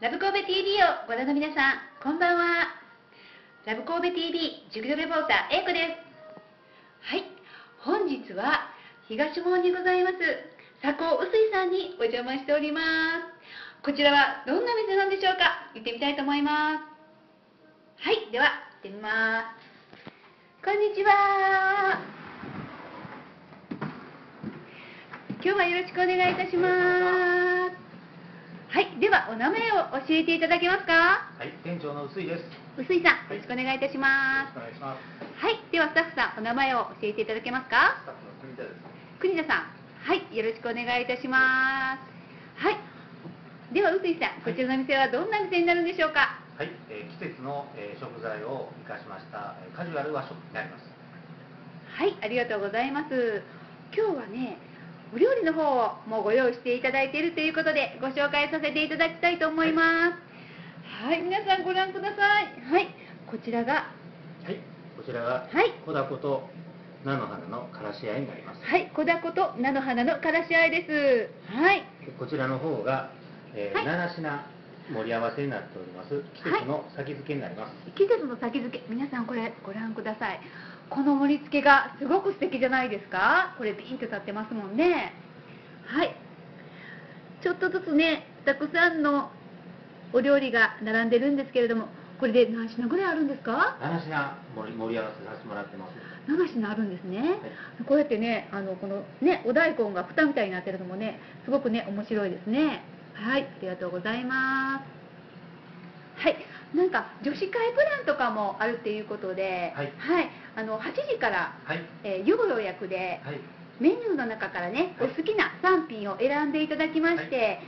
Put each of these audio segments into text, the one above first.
ラブ神戸 TV をご覧の皆さん、こんばんは。ラブ神戸 TV 熟女レポーター、A 子です。はい、本日は東門にございます、佐古臼井さんにお邪魔しております。こちらはどんな店なんでしょうか？行ってみたいと思います。はい、では、行ってみます。こんにちは。今日はよろしくお願いいたします。お名前を教えていただけますか？はい、店長の臼井です。よ臼井さん、よろしくお願いいたしまろしくお願いします。す。はい、ではスタッフさん、お名前を教えていただけますか？スタッフの国田です。国田さん、はい、よろしくお願いいたします。はい、では臼井さん、こちらの店はどんな店になるんでしょうか？はい、えー季節の、えー食材を生かしました、えーカジュアル和食になります。はい、ありがとうございます。今日はね、お料理の方をもうご用意していただいているということで、ご紹介させていただきたいと思います。はい、皆さんご覧ください。はい、こちらが、はい、こちらが、はい小ダコと菜の花のからしあえになります。はい、小ダコと菜の花のからしあえです。はい、でこちらの方が、えーはい7品盛り合わせになっております。季節の先付けになります。季節の先付け、皆さんこれご覧ください。この盛り付けがすごく素敵じゃないですか？これビーンと立ってますもんね。はい。ちょっとずつね、たくさんのお料理が並んでるんですけれども、これで何品ぐらいあるんですか？7品盛り盛り合わせさせてもらってます。7品あるんですね。こうやってね、あのこのね、お大根が蓋みたいになってるのもね、すごくね、面白いですね。はい、ありがとうございます。はい、なんか女子会プランとかもあるっていうことで、はい。あの8時から、はい、えー夜予約ではい、メニューの中からね、おはい。好きな3品を選んでいただきまして、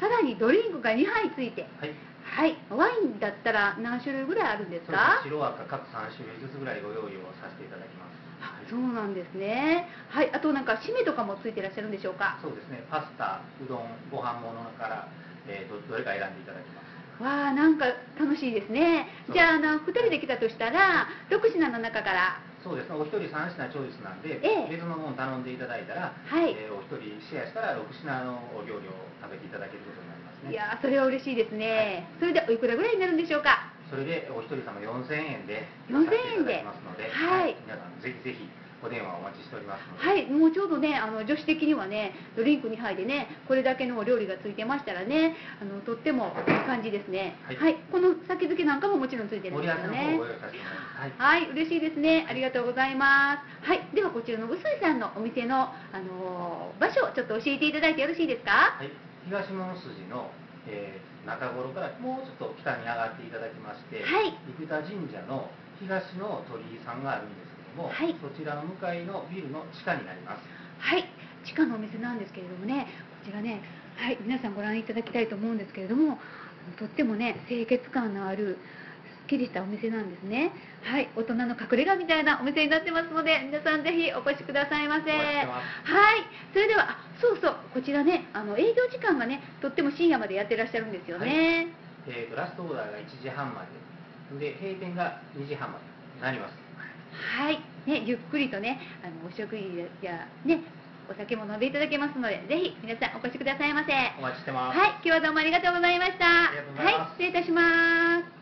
さらにドリンクが2杯ついて、はい。はい、ワインだったら何種類ぐらいあるんですか？白赤各3種類ずつぐらいご用意をさせていただきます。あそうなんですね。はい、あとなんか締めとかもついてらっしゃるんでしょうか？そうですね、パスタ、うどん、ご飯ものから、えーどどれか選んでいただきます。わあ、なんか楽しいですね。じゃあ、あの2人で来たとしたら、6品の中から、そうですね、お一人3品チョイスなんで、ええ。別のもの頼んでいただいたら、はい。えーお一人シェアしたら6品のお料理を食べていただけることになりますね。いやーそれは嬉しいですね。それでおいくらぐらいになるんでしょうか？それでお一人様4000円で4000させてい円でますので、はい。皆さんぜひぜひお電話お待ちしておりますはい、もうちょうどね、あの女子的にはね、ドリンク2杯でね、これだけのお料理がついてましたらね、あのとってもいい感じですね。は、はいいこの先付けなんかももちろんついてるんですよね。はいはい、嬉しいですね。ありがとうございます。はい、ではこちらの臼井さんのお店の、あのー場所をちょっと教えていただいてよろしいですか？はい、東門筋の、えー中頃からもうちょっと北に上がっていただきまして、はい生田神社の東の鳥居さんがあるんですけども、はいそちらの向かいのビルの地下になります。はい、地下のお店なんですけれどもね、こちらね、はい、皆さんご覧いただきたいと思うんですけれども、とってもね、清潔感のある、すっきりしたお店なんですね。はい、大人の隠れ家みたいなお店になってますので、皆さんぜひお越しくださいませ。はい、それでは、あそうそう、こちらね、あの営業時間がね、とっても深夜までやってらっしゃるんですよね。えーとラストオーダーが1時半まで、で閉店が2時半までになります。はい、ね、ゆっくりとね、あのお食事やね、お酒も飲んでいただけますので、ぜひ皆さんお越しくださいませ。お待ちしてます。はい、今日はどうもありがとうございました。はい、失礼いたします。